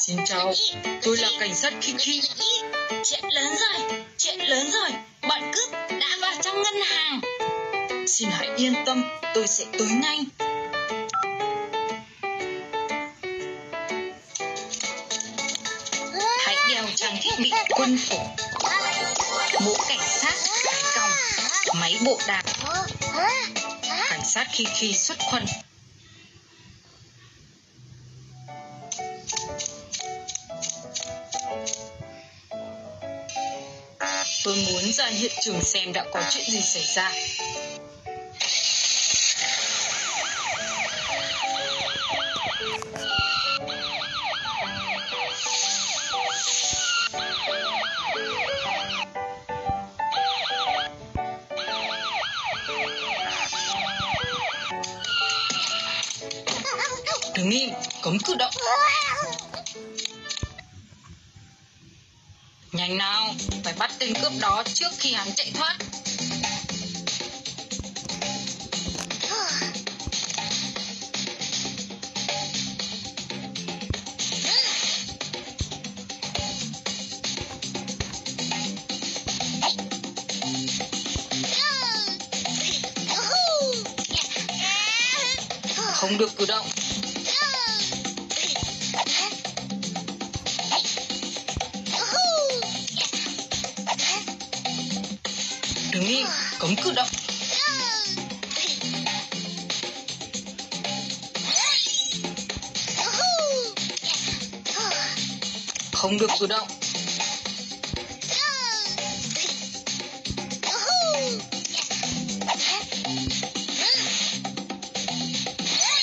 Xin chào, tôi là cảnh sát Kiki. Chuyện lớn rồi, chuyện lớn rồi. Bọn cướp đã vào trong ngân hàng. Xin hãy yên tâm, tôi sẽ tới ngay. Hãy đeo trang thiết bị quân phục, mũ cảnh sát, cái còng, máy bộ đàm. Cảnh sát Kiki xuất quân. Tôi muốn ra hiện trường xem đã có chuyện gì xảy ra. Đứng im, cấm cử động. Nhanh nào, phải bắt tên cướp đó trước khi hắn chạy thoát. Không được cử động. Đứng im, cấm cử động. Không được cử động.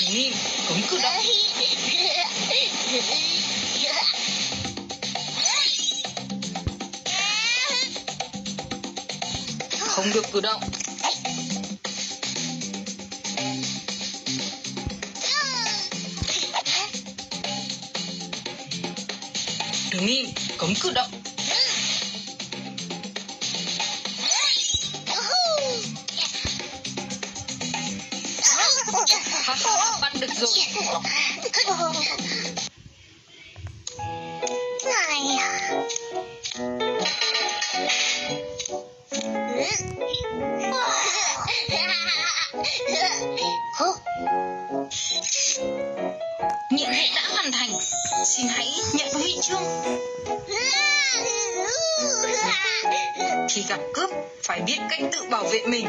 Đứng im, cấm cử động. Không được cử động. Đứng im, cấm cử động. Bắt được rồi. Nhiệm vụ đã hoàn thành. Xin hãy nhận huy chương. Khi gặp cướp, phải biết cách tự bảo vệ mình.